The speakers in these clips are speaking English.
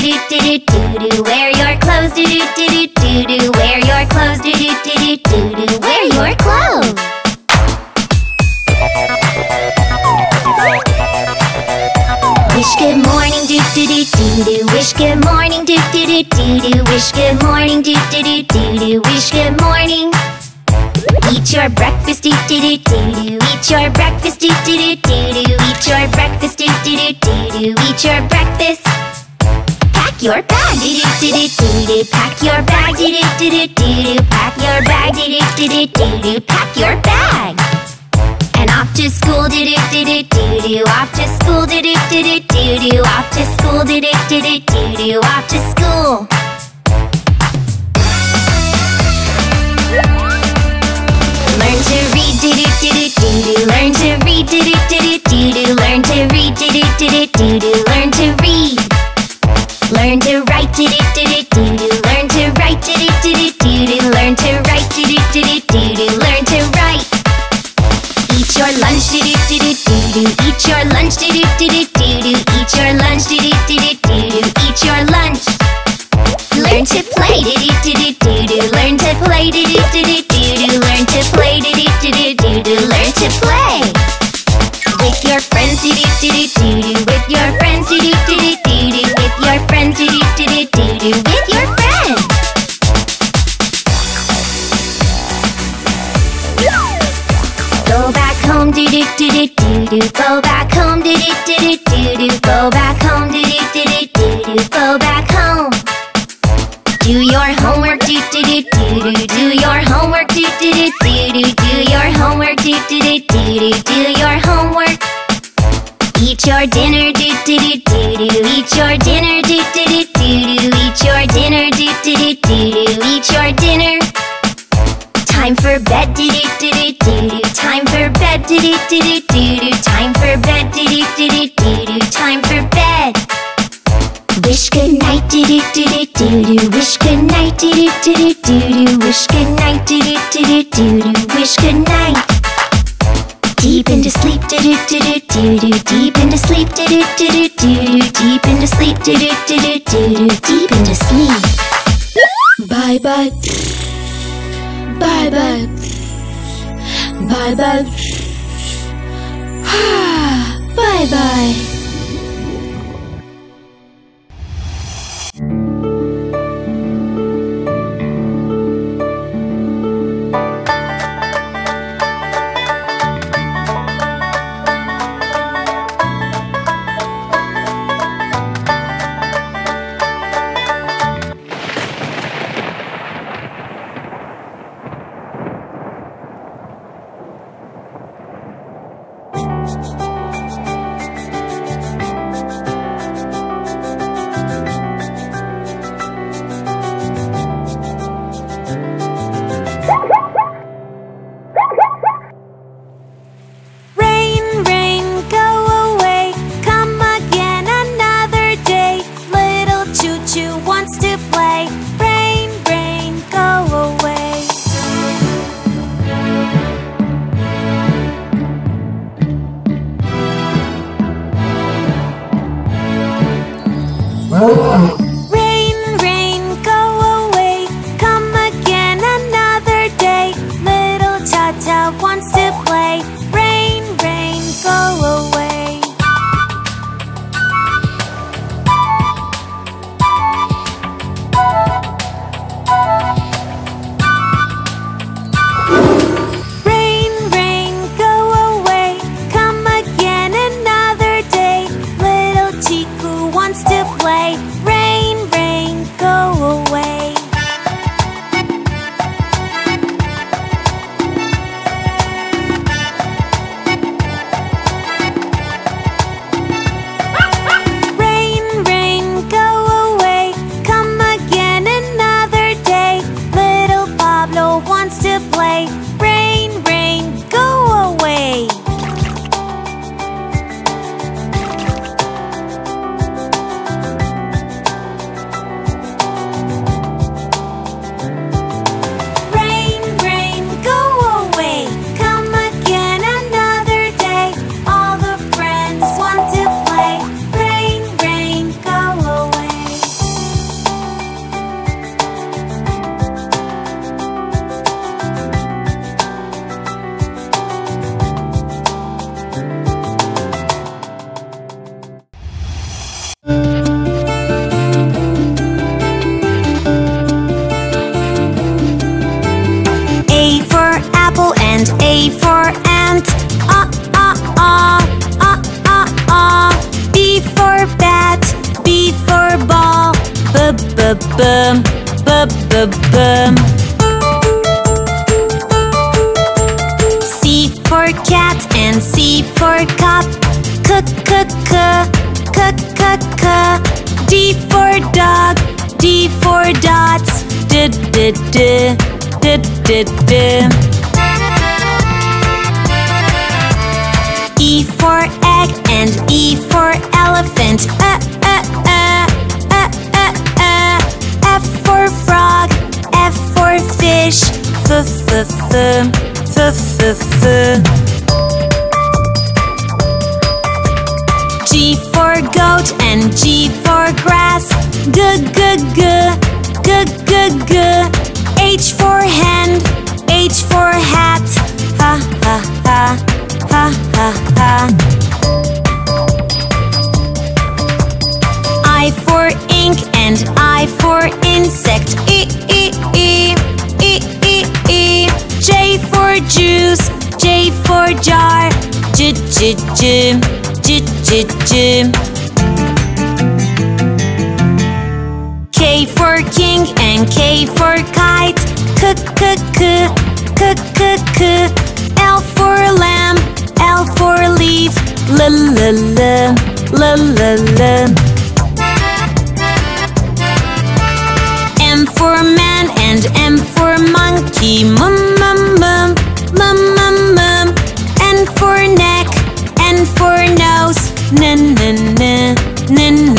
do do do do do. Wear your clothes, do do do do do do. Wear your clothes, do do do do do do. Wear your clothes. Wish good morning, do do do do do. Wish good morning, do do do do do. Wish good morning, do do do do do. Wish good morning. Eat your breakfast, do do do do do. Eat your breakfast, do do do do do. Eat your breakfast, do do do do do. Eat your breakfast. Pack your bag, do do do do do do. Pack your bag, do do do do do do. Pack your bag, do do do do do do. Pack your bag. And off to school, do do do do do do. Off to school, do do do do do do. Off to school, do do do do do do. Off to school. Learn to read, do do do do do do. Learn to read, do do do do do do. Learn to read, do do do do do do. Learn to write, do do do do do. Learn to write, do do do do do. Learn to write, do do do do do. Learn to write. Eat your lunch, do do do do do. Eat your lunch, do do do do do. Eat your lunch, do do do do do. Eat your lunch. Learn to play, do do do do do. Learn to play, do do do do do. Learn to play, do do do do do. Learn to play. With your friends, do do do do do do do do. Time for bed, do do do do. Time for bed. Wish good night, do do do do. Wish good night, do do do do. Wish good night, do do do do. Wish good night. Deep into sleep, do do do do. Deep into sleep, do do do do. Deep into sleep, do do do do. Deep into sleep. Bye bye. Bye bye. Bye bye. bye bye. D for dots. D, d, d, d, d, d. E for egg and E for elephant. Uh, uh, uh, uh, uh, uh. F for frog, F for fish. F, f, f, f, f, f. G for goat and G for grass. G, g, g, g, g, g. H for hand, H for hat. Ha, ha, ha, ha, ha, ha. I for ink and I for insect. E, e, e, e, e, e. J for juice, J for jar. J, j, j, j, j, j. K for king and K for kite. K, k, k, k, k, k. L for lamb, L for leaf. L, l, l, l, l, l. M for man and M for monkey. M, m, m, m, m, m. N for neck, N for nose. N, n, n, n, n.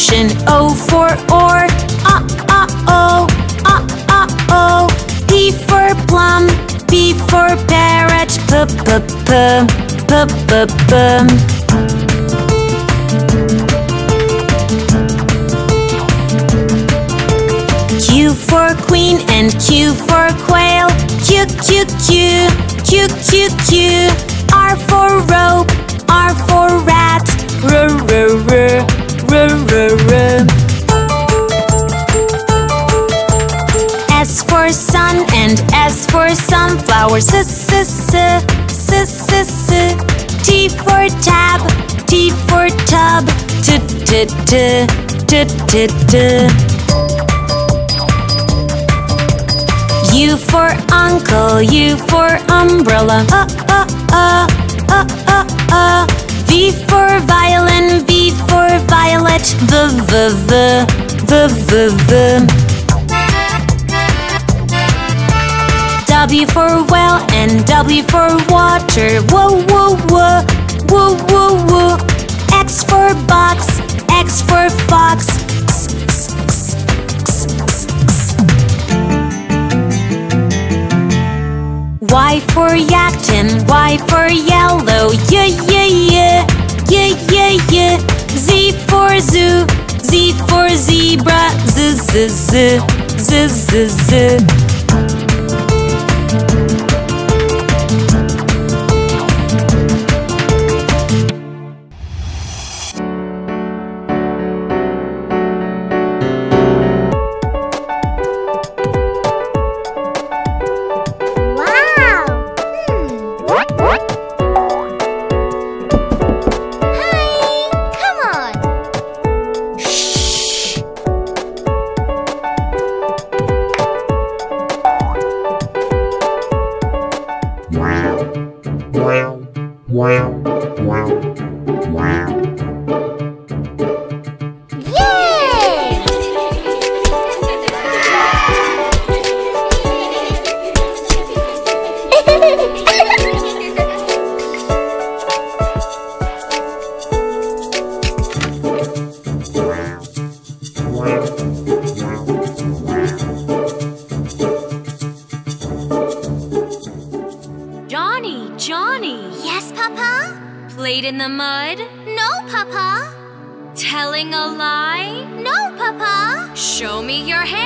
ocean, O for oar. Ah, ah, oh, ah, ah, oh. P for plum, P for parrot. P, p, p, p, p, p. Q for queen and Q for quail. Q, Q, Q, Q, Q, Q. R for rope, R for rat. R, r, r, r, r, r. S for sun and S for sunflower. S, s, s, s, s, s. T for tab, T for tub. T, t, t, t, t, t. U for uncle, U for umbrella. Uh, uh, uh, uh, uh, uh. V for violin, V for violet. V, v, v, v, v, v. W for well and W for water. Whoa, whoa, whoa, whoa, whoa, whoa. X for box, X for fox. Y for yakton, Y for yellow. Y, y, y, y, y, y. Z for zoo, Z for zebra. Z, z, z, z, z, z.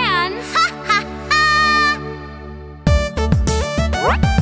hands. Ha ha ha!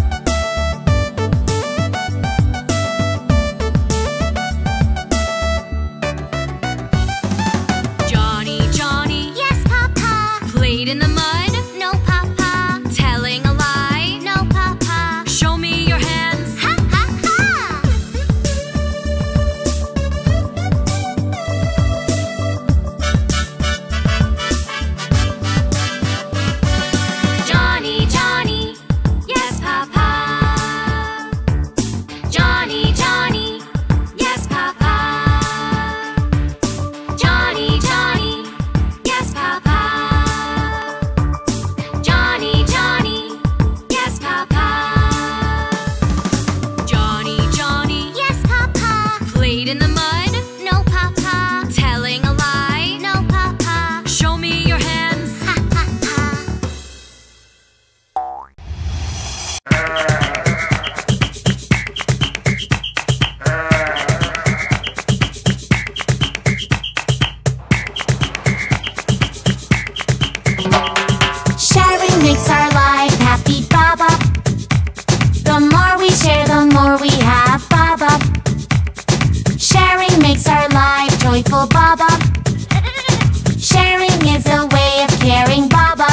Is a way of caring, Baba.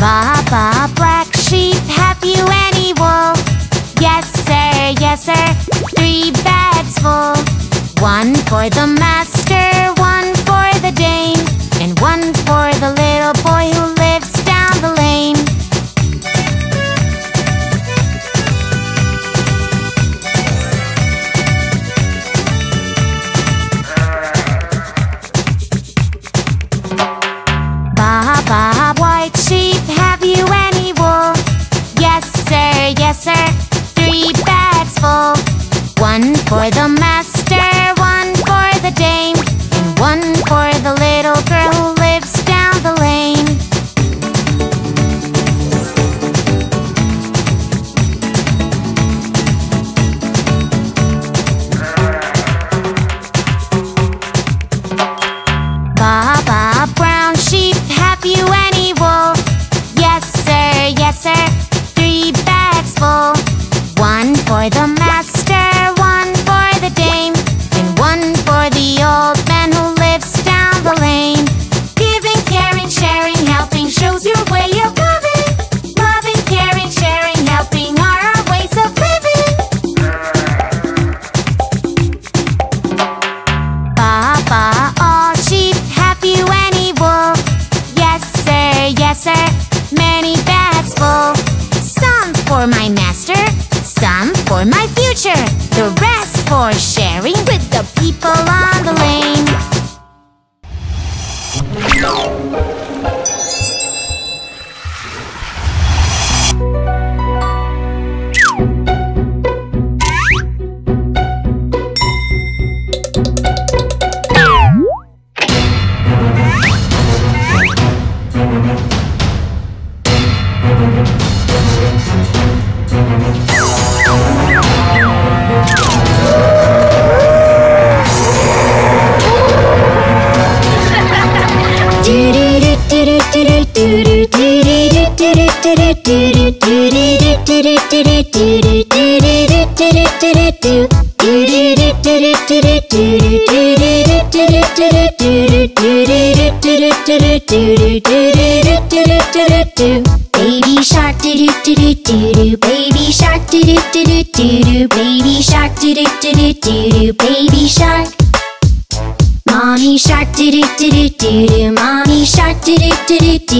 Baba, black sheep, have you any wool? Yes, sir, yes, sir. Three bags full. One for the master, one for the dame, and one for the little boy who lives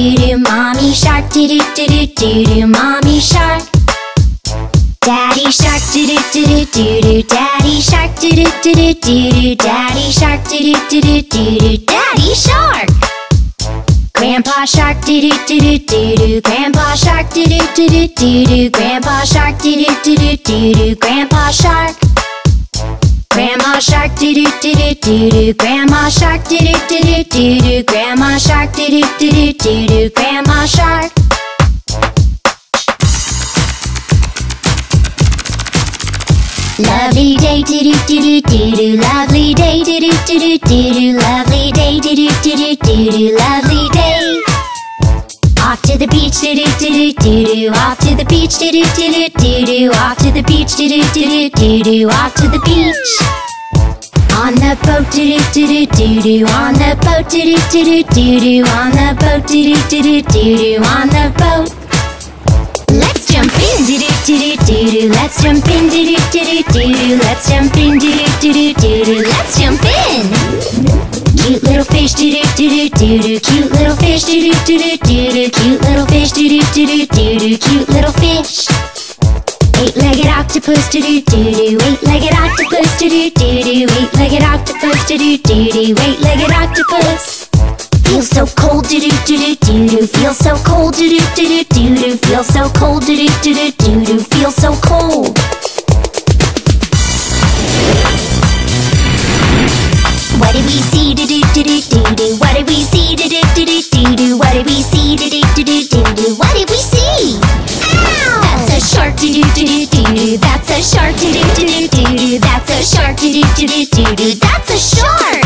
do do mommy shark do do do do do do mommy shark. Daddy shark do do do do do do daddy shark do do do do do do daddy shark do do do do do do daddy shark. Grandpa shark do do do do do do grandpa shark do do do do do do grandpa shark do do do do do do grandpa shark Grandma shark do do do do do do grandma shark do do do do do do grandma shark do do do do do do grandma shark Lovely day do do do do do do lovely day do do do do do do lovely day do do do do do do lovely day Off to the beach do do do do do do off to the beach do do do do do do off to the beach do do do do do do off to the beach on the boat do do do do do do on the boat do do do do do do on the boat do do do do do do on the boat Let's jump in, do do do do do do. Let's jump in, do do do do do do. Let's jump in, do do do do do do. Let's jump in. Cute little fish, do do do do do do. Cute little fish, do do do do do do. Cute little fish, do do do do do do. Cute little fish. Eight-legged octopus, do do do do. Eight-legged octopus, do do do do. Eight-legged octopus, do do do do. Eight-legged octopus. Feel so cold, do do do do do do. Feel so cold, do do do do do do. Feel so cold, do do do do do do. Feel so cold. What did we see? shark, doo doo doo doo doo. That's a shark, doo doo doo doo doo. That's a shark.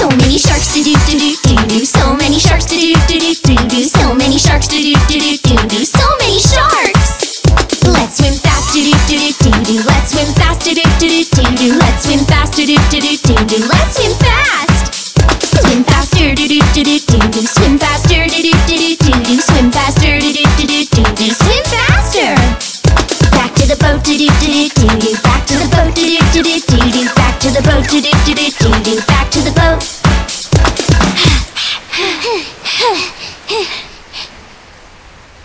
So many sharks, doo doo doo doo doo. So many sharks, doo doo doo doo doo. So many sharks, doo doo doo doo doo. So many sharks. Let's swim fast, doo doo doo doo doo. Let's swim fast, doo doo doo doo doo. Let's swim fast, doo doo doo doo doo. Let's swim fast. Back to the boat.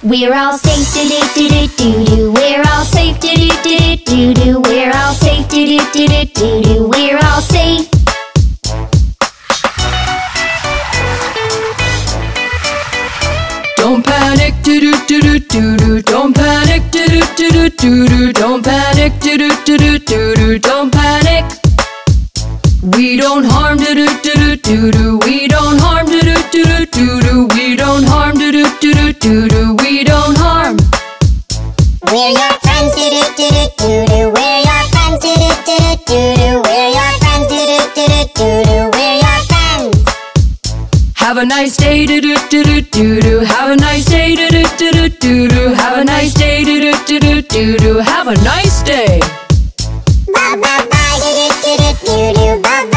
We're all safe, do do do do do do. We're all safe, do do do do do do. We're all safe, do do do do do do. We're all safe. Do do do do do do. Don't panic, do do do do do do. Don't panic, do do do do do do. Don't panic. We don't harm, do do do do do do. We don't harm, do do do do do do. We don't harm, do do do do do do. We don't harm. We're your friends, do do do do do do. We're your friends, do do do do do do. We're your friends, do do do do do do. Have a nice day, do do do do do do. Have a nice day, do do do do do do. Have a nice day, do do do do do do. Have a nice day. Ba ba ba do do do do do do. Ba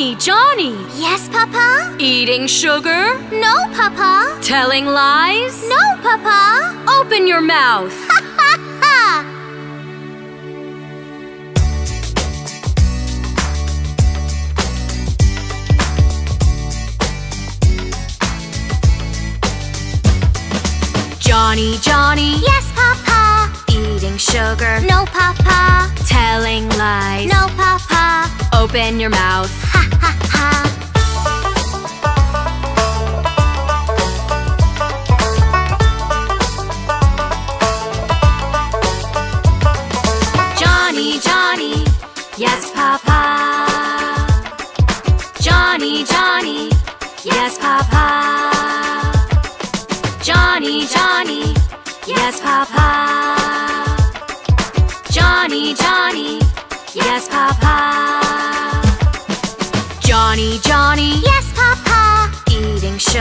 Johnny, Johnny! Yes, Papa? Eating sugar? No, Papa. Telling lies? No, Papa. Open your mouth! Johnny, Johnny! Yes, Papa. Eating sugar? No, Papa. Telling lies? No, Papa. Open your mouth! Ha ha ha. Johnny, yes papa Johnny! Johnny, yes, Papa! Johnny, jani yes papa Johnny, Johnny! Yes, Papa!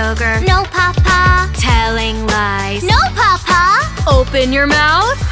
Sugar? No, Papa. Telling lies? No, Papa. Open your mouth!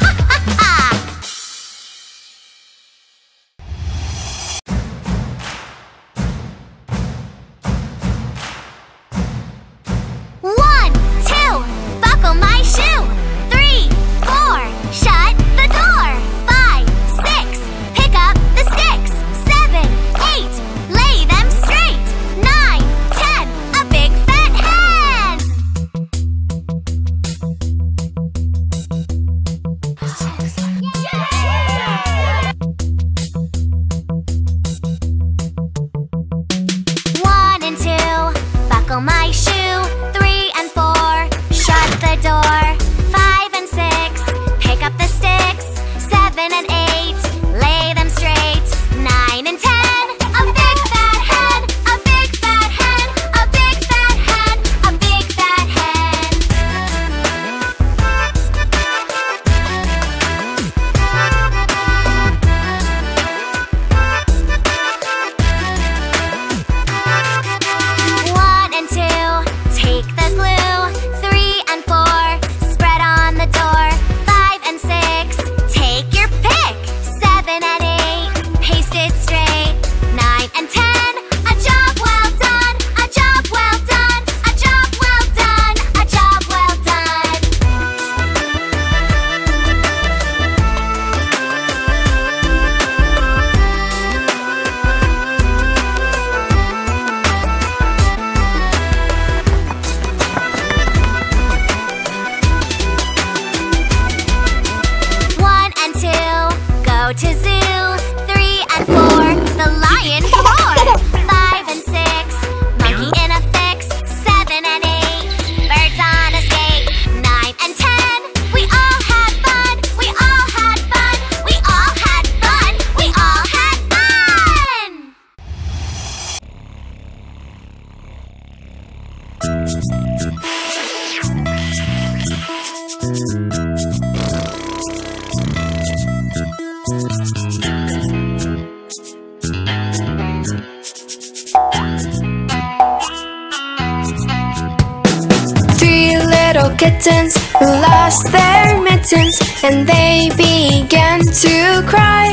Kittens who lost their mittens and they began to cry.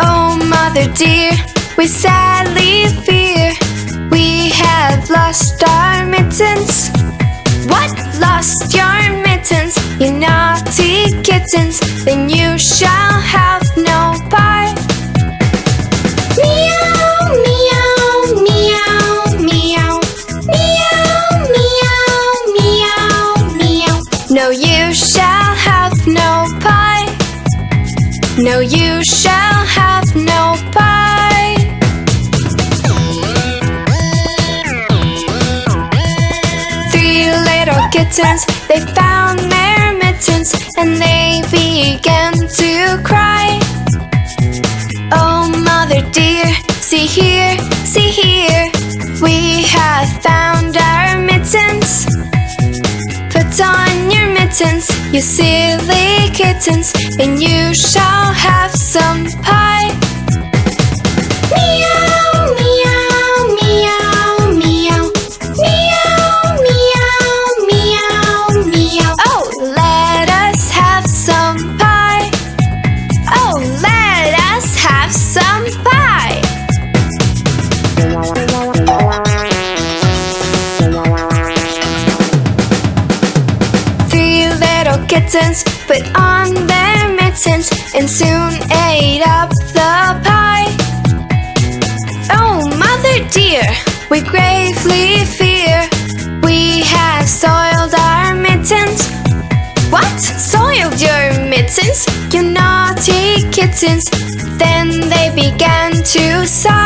Oh, mother dear, we sadly fear we have lost our mittens. What? Lost your mittens, you naughty kittens? Then you shall have no pie. Kittens, they found their mittens and they began to cry. Oh, mother dear, see here, see here, we have found our mittens. Put on your mittens, you silly kittens, and you shall have some pie. To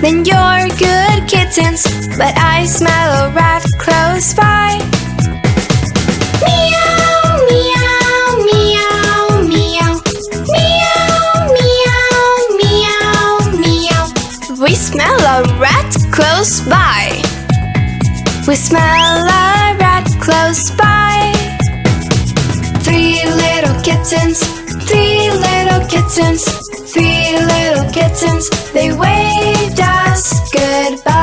Then you're good kittens, but I smell a rat close by. Meow, meow, meow, meow. Meow, meow, meow, meow. We smell a rat close by. We smell a rat close by. Three little kittens, three little kittens, three little kittens. They waved us goodbye.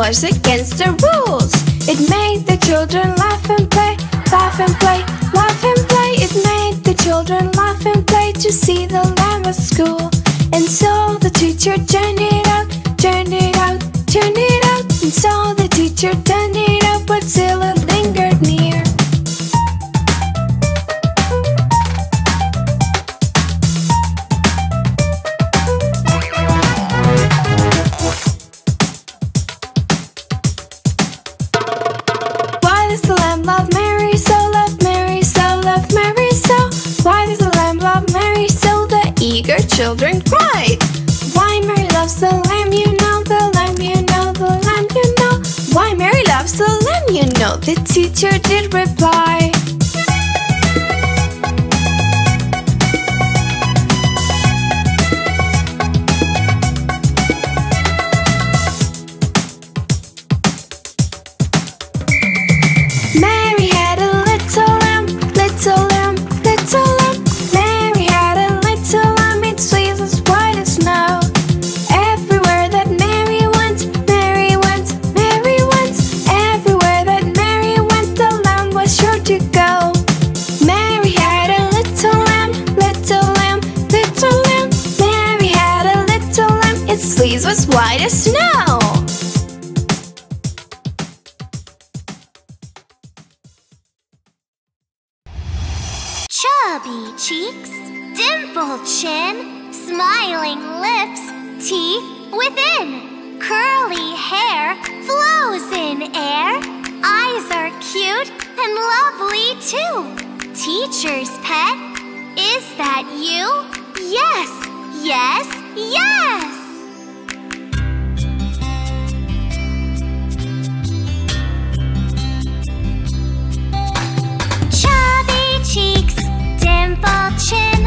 was against the rules. It made the children laugh and play, laugh and play, laugh and play. It made the children laugh and play to see the lamb at school. And so the teacher turned it out, turned it out, turned it out. And so the teacher turned it out, but still teeth within. Curly hair flows in air. Eyes are cute and lovely too. Teacher's pet, is that you? Yes, yes, yes! Chubby cheeks, dimple chin.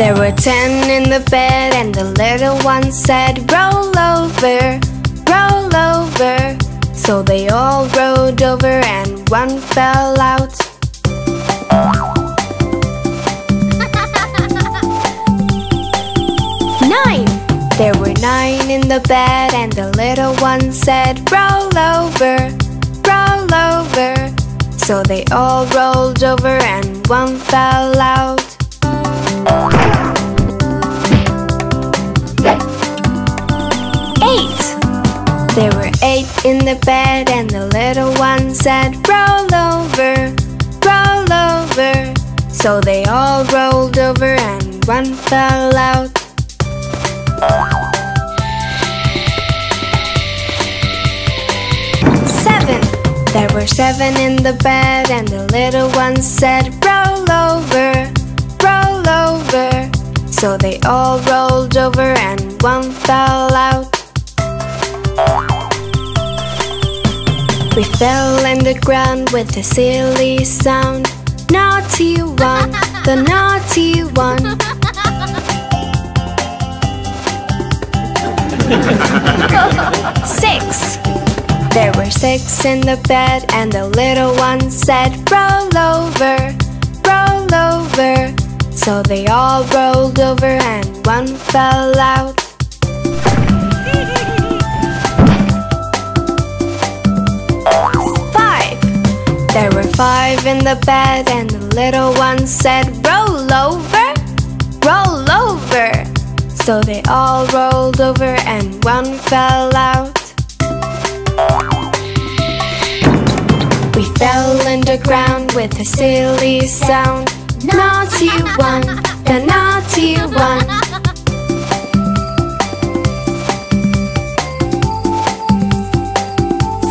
There were ten in the bed, and the little one said, Roll over, roll over. So they all rolled over, and one fell out. Nine! There were nine in the bed, and the little one said, Roll over, roll over. So they all rolled over, and one fell out. Eight! There were eight in the bed, and the little one said, Roll over, roll over. So they all rolled over, and one fell out. Seven. There were seven in the bed, and the little one said, Roll over, over. So they all rolled over, and one fell out. We fell in the ground with a silly sound. Naughty one, the naughty one. Six. There were six in the bed, and the little one said, Roll over, roll over. So they all rolled over, and one fell out. Five. There were five in the bed, and the little one said, Roll over, roll over. So they all rolled over, and one fell out. We fell in the ground with a silly sound. Naughty one, the naughty one.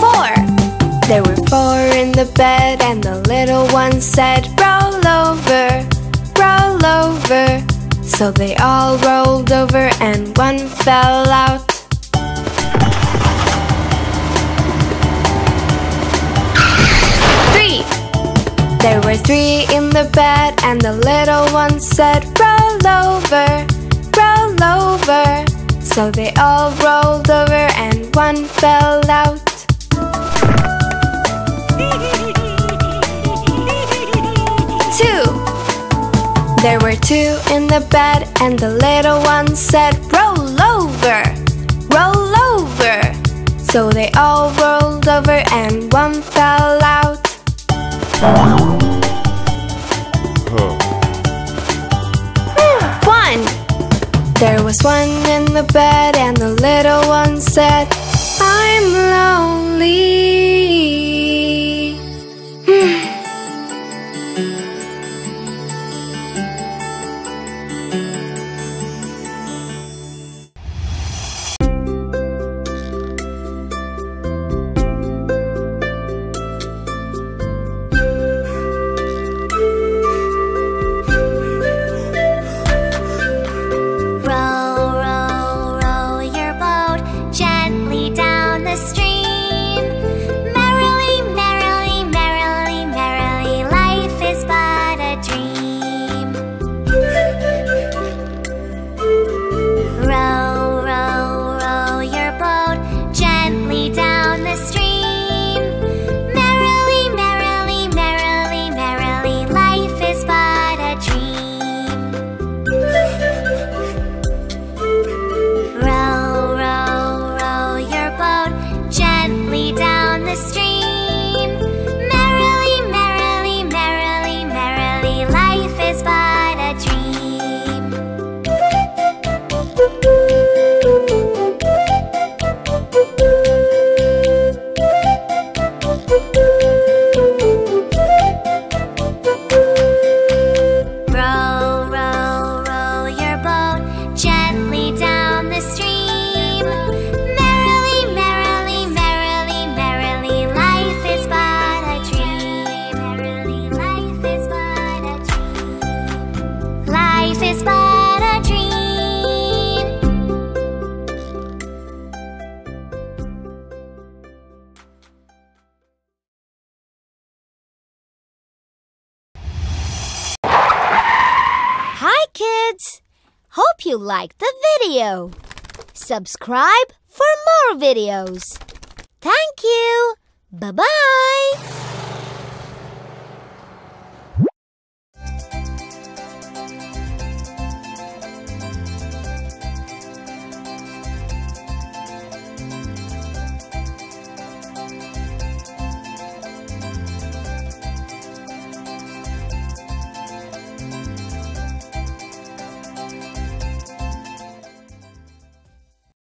Four. There were four in the bed, and the little one said, Roll over, roll over. So they all rolled over, and one fell out. There were three in the bed, and the little one said, Roll over, roll over. So they all rolled over, and one fell out. Two. There were two in the bed, and the little one said, Roll over, roll over. So they all rolled over, and one fell. One. There was one in the bed, and the little one said, I'm lonely. the street. Liked the video. Subscribe for more videos. Thank you. Bye bye.